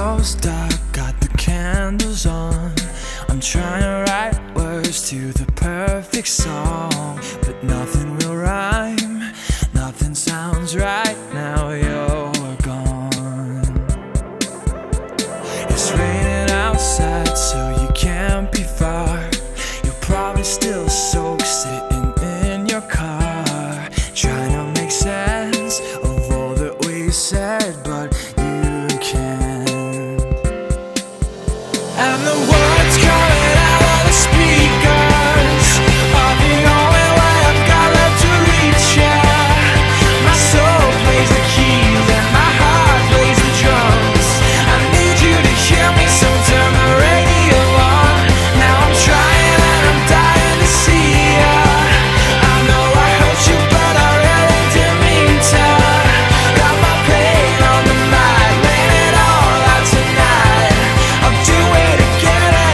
house dark, got the candles on. I'm trying to write words to the perfect song But nothing will rhyme, nothing sounds right now you're gone. It's raining outside so you can't be far. You're probably still soaked sitting in your car Trying to make sense of all that we said the world.